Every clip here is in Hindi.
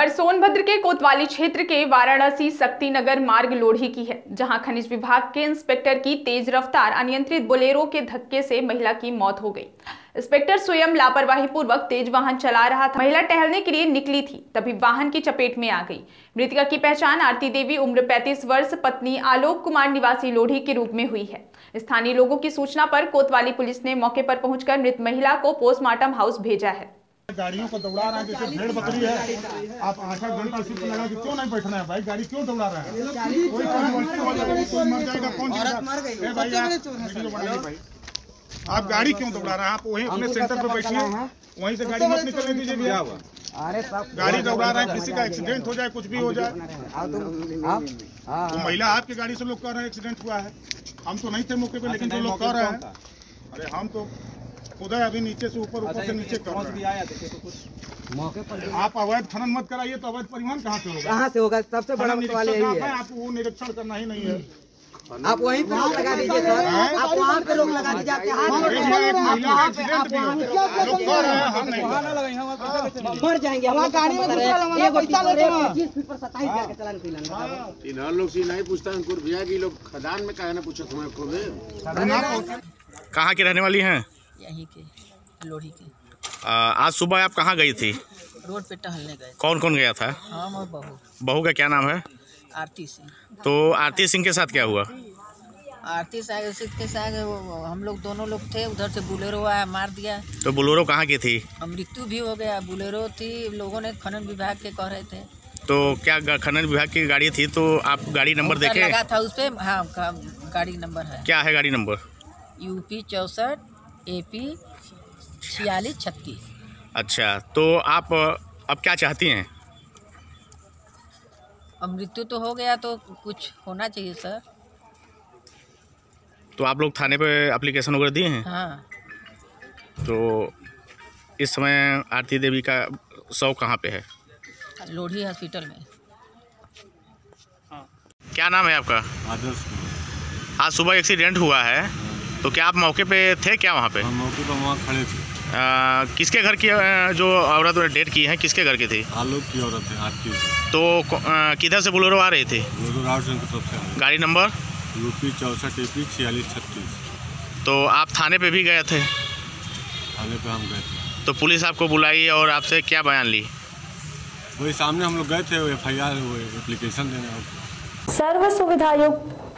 खबर सोनभद्र के कोतवाली क्षेत्र के वाराणसी शक्ति नगर मार्ग लोढ़ी की है, जहाँ खनिज विभाग के इंस्पेक्टर की तेज रफ्तार अनियंत्रित बोलेरो के धक्के से महिला की मौत हो गई। इंस्पेक्टर स्वयं लापरवाही पूर्वक तेज वाहन चला रहा था। महिला टहलने के लिए निकली थी, तभी वाहन की चपेट में आ गई। मृतका की पहचान आरती देवी, उम्र 35 वर्ष, पत्नी आलोक कुमार निवासी लोढ़ी के रूप में हुई है। स्थानीय लोगों की सूचना पर कोतवाली पुलिस ने मौके पर पहुंचकर मृत महिला को पोस्टमार्टम हाउस भेजा है। गाड़ियों को दौड़ा रहे हैं जैसे भेड़ बकरी है। आप आठ आठ घंटा सीट लगा के क्यों नहीं बैठना है भाई? गाड़ी क्यों दौड़ा रहे हैं? कोई कोई मर जाएगा कौन भाई आप गाड़ी क्यों दौड़ा रहे हैं? आप वहीं अपने सेंटर पे बैठिए। वहीं से गाड़ी मत निकलने दीजिए भैया। अरे सब गाड़ी दौड़ा रहे हैं किसी का एक्सीडेंट हो जाए कुछ भी हो जाए। हाँ। तो महिला आपकी गाड़ी से लोग कह रहे हैं एक्सीडेंट हुआ है। हम तो नहीं थे मौके पे लेकिन जो लोग कह रहे हैं। अरे हम तो खुदा अभी नीचे से ऊपर ऊपर से नीचे कर रहे हैं। मौके पर आप अवैध खनन मत कराइए तो अवैध परिवहन कहाँ से होगा? कहाँ से होगा? सबसे बड़ा सवाल यही आप हैं, है? आपको वो निरीक्षण करना ही नहीं है। आप वहीं पे रोक लगा दीजिए सर। आप वहाँ पे रोक लगा दीजिए आपके हाथ हो। हैं। हम नहीं मर जाएँगे हमारा गाड़ी में इन्हर लोग से नहीं पूछता उनको भैया कि लोग खदान में काहे ना पूछत हमें खुद। कहाँ की रहने वाली हैं? यहीं के लोढ़ी के। आ, आज सुबह आप कहाँ गई थी? रोड पे टहलने गए। कौन कौन गया था? हम और बहू। बहू का क्या नाम है? आरती सिंह। तो आरती सिंह के साथ क्या हुआ? आरती उसी के वो हम लोग दोनों लोग थे उधर से बुलेरो आया मार दिया। तो बुलेरो कहाँ की थी? मृत्यु भी हो गया। बुलेरो थी लोगों ने खनन विभाग के कह रहे थे। तो क्या खनन विभाग की गाड़ी थी? तो आप गाड़ी नंबर देखे? लगा था उस पे हाँ गाड़ी नंबर है। क्या है गाड़ी नंबर? यूपी चौंसठ ए पी छियालीस छत्तीस। अच्छा तो आप अब क्या चाहती हैं? अब मृत्यु तो हो गया तो कुछ होना चाहिए सर। तो आप लोग थाने पे एप्लीकेशन वगैरह दिए हैं? हाँ। तो इस समय आरती देवी का शव कहाँ पे है? लोढ़ी हॉस्पिटल में। क्या नाम है आपका? आदर्श आज सुबह एक्सीडेंट हुआ है। तो क्या आप मौके पे थे क्या वहाँ पे? मौके पर वहाँ खड़े थे। आ, किसके घर की जो औरत डेट की है किसके घर की थी? आलोक की औरत है से तो किधर से बोलेरो आ रही थी। गाड़ी नंबर? यूपी चौंसठ ए पी छियालीस छत्तीस। तो आप थाने पे भी गए थे? थाने पे हम गए थे। तो पुलिस आपको बुलाई और आपसे क्या बयान ली? वही सामने हम लोग गए थे एफ़ आई आर वो एप्लीकेशन देने। सर्व सुविधायुक्त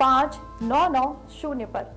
पाँच नौ नौ शून्य पर।